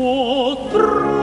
potrò